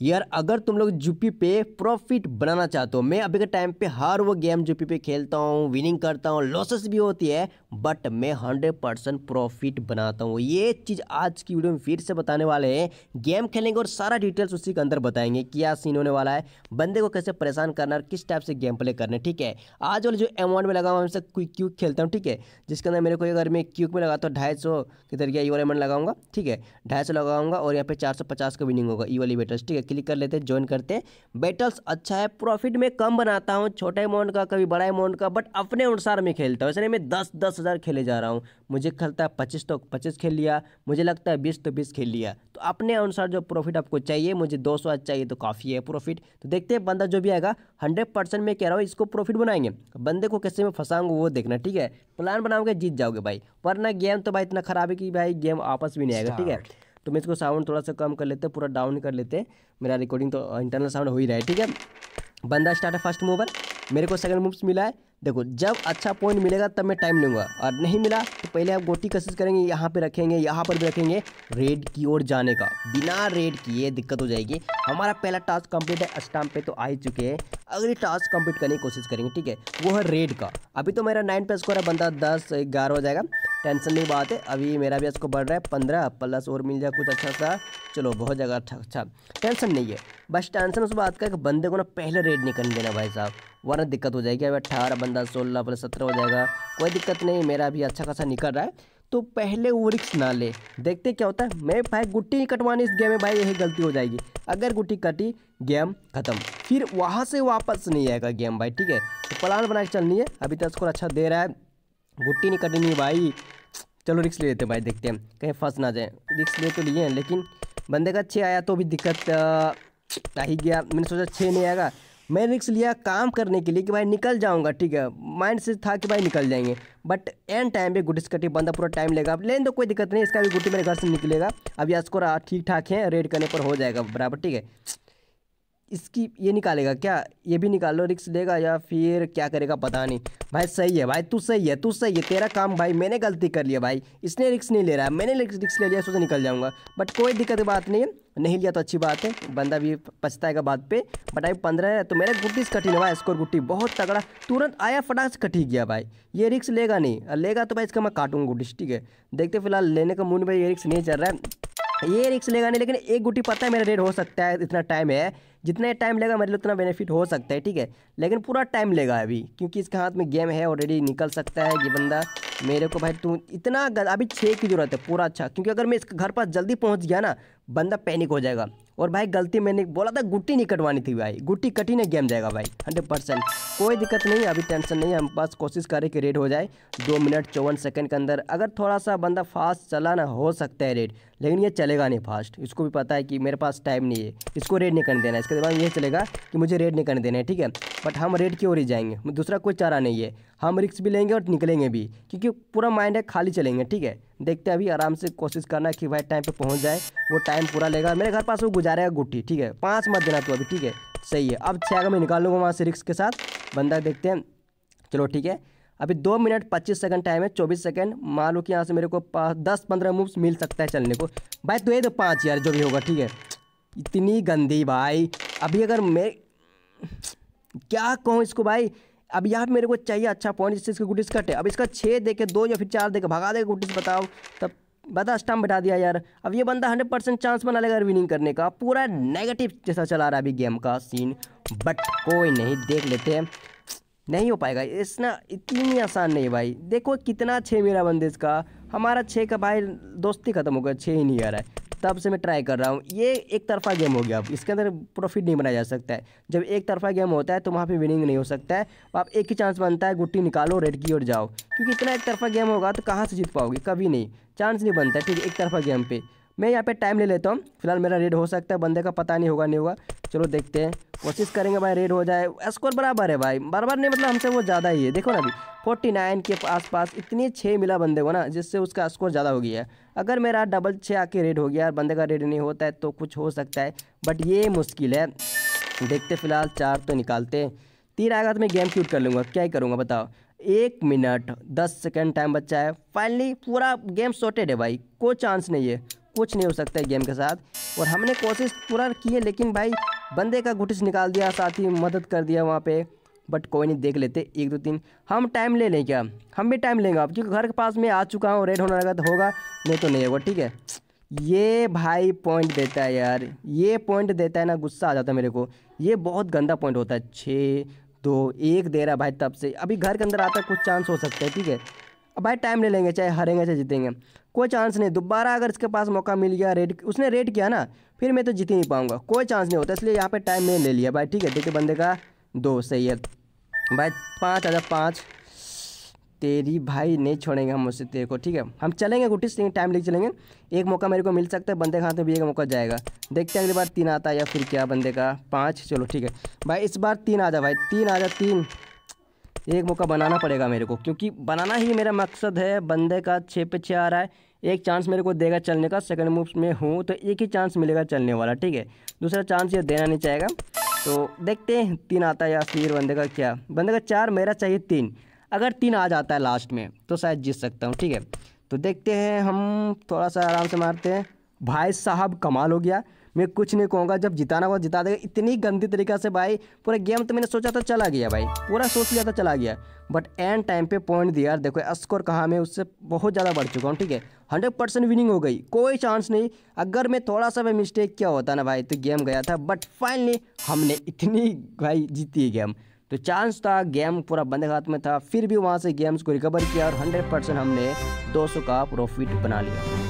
यार, अगर तुम लोग जूपी पे प्रॉफिट बनाना चाहते हो, मैं अभी के टाइम पे हर वो गेम जूपी पे खेलता हूँ विनिंग करता हूँ लॉसेस भी होती है बट मैं हंड्रेड परसेंट प्रॉफिट बनाता हूँ। ये चीज़ आज की वीडियो में फिर से बताने वाले हैं। गेम खेलेंगे और सारा डिटेल्स उसी के अंदर बताएँगे क्या सीन होने वाला है, बंदे को कैसे परेशान करना और किस टाइप से गेम प्ले करना ठीक है? आज वाले जो अमाउंट में लगा हुआ क्विक क्यूक खेलता हूँ, ठीक है? जिसके अंदर मेरे को अगर मैं क्यूक में लगाता हूँ, ढाई सौ के तरीके ई वाले अमाउंट लगाऊँगा, ठीक है? ढाई सौ लगाऊँगा और यहाँ पे चार सौ पचास का विनिंग होगा ई वाली बेटर्स ठीक है? क्लिक कर लेते हैं ज्वाइन करते हैं। बैटल्स अच्छा है प्रॉफिट में कम बनाता हूँ, छोटे अमाउंट का, कभी बड़ा अमाउंट का बट अपने अनुसार में खेलता हूँ। ऐसे मैं दस दस हज़ार खेले जा रहा हूँ। मुझे खेलता है पच्चीस तो पच्चीस खेल लिया, मुझे लगता है बीस तो बीस खेल लिया। तो अपने अनुसार जो प्रॉफिट आपको चाहिए, मुझे दो सौ चाहिए तो काफ़ी है प्रॉफिट तो देखते हैं बंदा जो भी आएगा हंड्रेड परसेंट मैं कह रहा हूँ, इसको प्रॉफिट बनाएँगे। बंदे को कैसे में फंसाऊँगा, वो देखना, ठीक है? प्लान बनाओगे, जीत जाओगे भाई। वरना गेम तो भाई इतना खराब है कि भाई गेम आपस भी नहीं आएगा, ठीक है? तो मैं इसको साउंड थोड़ा सा कम कर लेते हैं, पूरा डाउन कर लेते हैं। मेरा रिकॉर्डिंग तो इंटरनल साउंड हो ही रहा है, ठीक है? बंदा स्टार्ट है फ़र्स्ट मूवर मेरे को सेकंड मूव्स मिला है। देखो, जब अच्छा पॉइंट मिलेगा, तब मैं टाइम लूँगा, और नहीं मिला तो पहले आप गोटी कोशिश करेंगे, यहाँ पे रखेंगे, यहाँ पर भी रखेंगे रेड की ओर जाने का। बिना रेड किए दिक्कत हो जाएगी। हमारा पहला टास्क कंप्लीट है स्टाम्प पे तो आ ही चुके हैं। अगली टास्क कंप्लीट करने की कोशिश करेंगे, ठीक है? वो है रेड का। अभी तो मेरा नाइन पे स्कोर है, बंदा दस, ग्यारह हो जाएगा। टेंशन नहीं, बात है। अभी मेरा भी स्कोर बढ़ रहा है, पंद्रह प्लस और मिल जाए कुछ अच्छा सा। चलो, बहुत जगह अच्छा अच्छा। टेंशन नहीं है। बस टेंशन उस बात का कि बंदे को ना पहले रेड नहीं करने देना भाई साहब। वरना दिक्कत हो जाएगी। अभी अट्ठारह बंदा, सोलह प्लस सत्रह हो जाएगा, कोई दिक्कत नहीं, मेरा भी अच्छा खासा निकल रहा है। तो पहले वो रिक्स ना ले। देखते क्या होता है। मैं भाई गुट्टी नहीं कटवानी इस गेम में, भाई यही गलती हो जाएगी। अगर गुट्टी कटी, गेम खत्म। फिर वहाँ से वापस नहीं आएगा गेम, भाई, ठीक है? तो प्लान बना के चलनी है। अभी तो स्कोर अच्छा दे रहा है। गुट्टी नहीं कटनी भाई। चलो रिक्स ले लेते भाई, देखते हैं। कहीं फंस ना जाए। रिक्स ले तो लिए हैं, लेकिन बंदे का छः आया तो भी दिक्कत आ ही गया। मैंने सोचा छः नहीं आएगा। मैं रिक्स लिया काम करने के लिए कि भाई निकल जाऊँगा, ठीक है। माइंड से था कि भाई निकल जाएँगे। बट एंड टाइम पे गुटी कटी, बंदा पूरा टाइम लेगा। अब लेन तो कोई दिक्कत नहीं, इसका भी गुटी मेरे घर से निकलेगा। अब अभी स्कोर ठीक ठाक है रेड करने पर हो जाएगा, बराबर, ठीक है। इसकी ये निकालेगा, क्या? ये भी निकाल लो, रिक्स लेगा या फिर क्या करेगा पता नहीं। भाई सही है, भाई तू सही है, तू सही है, तेरा काम भाई, मैंने गलती कर लिया भाई। इसने रिक्स नहीं ले रहा है, मैंने रिक्स ले लिया सोचा निकल जाऊँगा। बट कोई दिक्कत बात नहीं है, नहीं लिया तो अच्छी बात है, बंदा भी पछताएगा बात पे। बट अभी पंद्रह है तो मेरा गुट्टी कटी ना भाई स्कोर गुट्टी बहुत तगड़ा। तुरंत आया, फटाक से कटी गया भाई। ये रिक्स लेगा नहीं, लेगा तो भाई इसका मैं काटूँगा गुट्टी ठीक है? देखते फ़िलहाल लेने का मूड भाई, ये रिक्स नहीं चल रहा है। ये रिक्स लेगा नहीं, लेकिन एक गुट्टी पता है मेरा रेड हो सकता है, इतना टाइम है। जितना टाइम लेगा मेरे लिए उतना बेनिफिट हो सकता है, ठीक है? लेकिन पूरा टाइम लेगा अभी, क्योंकि इसके हाथ में गेम है ऑलरेडी निकल सकता है ये बंदा। मेरे को भाई तू इतना अभी छः की ज़रूरत है, पूरा अच्छा। क्योंकि अगर मैं इसके घर पास जल्दी पहुँच गया ना, बंदा पैनिक हो जाएगा। और भाई गलती मैंने बोला था, गुट्टी नहीं कटवानी थी भाई। गुट्टी कटी नहीं गेम जाएगा भाई हंड्रेड परसेंट कोई दिक्कत नहीं, अभी टेंशन नहीं है, हम पास कोशिश करें कि रेड हो जाए। दो मिनट चौवन सेकंड के अंदर, अगर थोड़ा सा बंदा फास्ट चला ना, हो सकता है रेड लेकिन ये चलेगा नहीं फास्ट इसको भी पता है कि मेरे पास टाइम नहीं है, इसको रेड नहीं करने देना इसके बाद ये चलेगा कि मुझे रेड नहीं करने देना है, ठीक है? बट हम रेड की ओर ही जाएँगे। दूसरा कोई चारा नहीं है। हम रिक्स भी लेंगे और निकलेंगे भी, क्योंकि पूरा माइंड है खाली चलेंगे, ठीक है? देखते हैं अभी आराम से कोशिश करना कि भाई टाइम पे पहुँच जाए, वो टाइम पूरा लेगा। मेरे घर पास वो गुजारेगा गुट्टी, ठीक है? पाँच मत देना तू अभी, ठीक है? सही है। अब छः अगर मैं निकाल लूँगा वहाँ से रिक्स के साथ। बंदा देखते हैं। चलो, ठीक है? अभी दो मिनट पच्चीस सेकंड टाइम है, चौबीस सेकंड। मान लो कि यहाँ से मेरे को दस पंद्रह मूव्स मिल सकता है चलने को। भाई तो ये तो पाँच यार, जो भी होगा, ठीक है? इतनी गंदी भाई। अभी अगर मैं, क्या कहूँ इसको भाई? अब यहाँ मेरे को चाहिए अच्छा पॉइंट जिससे इसका गुटिस कटे। अब इसका छः दे के दो या फिर चार दे के भगा देगा गुटिस बताओ। तब बता स्टम्प बैठा दिया यार। अब ये बंदा हंड्रेड परसेंट चांस बना लेगा विनिंग करने का। पूरा नेगेटिव जैसा चला रहा है अभी गेम का सीन बट कोई नहीं, देख लेते हैं। नहीं हो पाएगा। इतना इतनी आसान नहीं भाई। देखो कितना छः मेरा बंदे इसका। हमारा छः का भाई दोस्ती खत्म हो गया छः ही नहीं आ रहा है। तब से मैं ट्राई कर रहा हूँ। ये एक तरफा गेम हो गया। अब इसके अंदर प्रॉफिट नहीं बनाया जा सकता है। जब एक तरफा गेम होता है तो वहाँ पे विनिंग नहीं हो सकता है। आप एक ही चांस बनता है, गुट्टी निकालो रेड की ओर जाओ। क्योंकि इतना एक तरफा गेम होगा तो कहाँ से जीत पाओगे? कभी नहीं। चांस नहीं बनता, ठीक है, एक तरफा गेम पे। मैं यहाँ पे टाइम ले लेता हूँ। फ़िलहाल मेरा रेड हो सकता है, बंदे का पता नहीं होगा नहीं होगा। चलो देखते हैं। कोशिश करेंगे भाई रेड हो जाए। स्कोर बराबर है भाई। बराबर नहीं मतलब हमसे वो ज़्यादा ही है। देखो ना अभी फोर्टी नाइन के आसपास इतनी छः मिला बंदे को ना, जिससे उसका स्कोर ज़्यादा हो गया है। अगर मेरा डबल छः आके रेड हो गया और बंदे का रेड नहीं होता है तो कुछ हो सकता है। बट ये मुश्किल है। देखते फ़िलहाल चार तो निकालते तीन आएगा तो मैं गेम क्यूट कर लूँगा। क्या ही करूँगा, बताओ। एक मिनट दस सेकेंड टाइम बच्चा है। फाइनली पूरा गेम सॉर्टेड है भाई। कोई चांस नहीं है। कुछ नहीं हो सकता है गेम के साथ। और हमने कोशिश पूरा की है, लेकिन भाई बंदे का घुटिस निकाल दिया, साथ ही मदद कर दिया वहाँ पे। बट कोई नहीं, देख लेते एक दो तीन। हम टाइम ले लें क्या? हम भी टाइम लेंगे अब, क्योंकि घर के पास में आ चुका हूँ रेड होने लगा तो होगा, नहीं तो नहीं होगा, ठीक है? ये भाई पॉइंट देता है यार, ये पॉइंट देता है ना, गुस्सा आ जाता है मेरे को। ये बहुत गंदा पॉइंट होता है, छः, दो, एक दे रहा भाई तब से। अभी घर के अंदर आता कुछ चांस हो सकता है, ठीक है? अब भाई टाइम ले लेंगे, चाहे हारेंगे, चाहे जीतेंगे। कोई चांस नहीं। दोबारा अगर इसके पास मौका मिल गया रेड उसने रेड किया ना, फिर मैं तो जीत ही नहीं पाऊँगा। कोई चांस नहीं होता, इसलिए यहाँ पे टाइम मैंने ले लिया। भाई ठीक है देखिए बंदे का दो, सही है। भाई पाँच हज़ार पाँच। तेरी भाई नहीं छोड़ेंगे हम उससे तेरे को, ठीक है? हम चलेंगे गुटिस टाइम लेके चलेंगे। एक मौका मेरे को मिल सकता है, बंदे के हाथ में भी एक मौका जाएगा। देखते हैं अगली बार तीन आता है या फिर क्या बंदे का। पाँच, चलो ठीक है। भाई इस बार तीन आ जा, भाई। तीन आ जा, तीन। एक मौका बनाना पड़ेगा मेरे को, क्योंकि बनाना ही मेरा मकसद है, बंदे का छः पे छः आ रहा है। एक चांस मेरे को देगा चलने का सेकंड मूव में हूँ तो एक ही चांस मिलेगा चलने वाला, ठीक है? दूसरा चांस ये देना नहीं चाहेगा। तो देखते हैं, तीन आता है या फिर बंदे का क्या? बंदे का चार, मेरा चाहिए तीन। अगर तीन आ जाता है लास्ट में तो शायद जीत सकता हूँ, ठीक है? तो देखते हैं, हम थोड़ा सा आराम से मारते हैं। भाई साहब, कमाल हो गया। मैं कुछ नहीं कहूँगा, जब जिताना होगा जिता देगा। इतनी गंदी तरीक़ा से भाई, पूरा गेम तो मैंने सोचा था चला गया भाई, पूरा सोच लिया था चला गया। बट एंड टाइम पे पॉइंट दिया यार, देखो स्कोर कहाँ मैं उससे बहुत ज़्यादा बढ़ चुका हूँ, ठीक है? हंड्रेड परसेंट विनिंग हो गई, कोई चांस नहीं। अगर मैं थोड़ा सा भी मिस्टेक क्या होता ना भाई तो गेम गया था। बट फाइनली हमने इतनी भाई जीती गेम तो चांस था गेम पूरा बंद हाथ में था, फिर भी वहाँ से गेम्स को रिकवर किया और हंड्रेड परसेंट हमने 200 का प्रॉफिट बना लिया।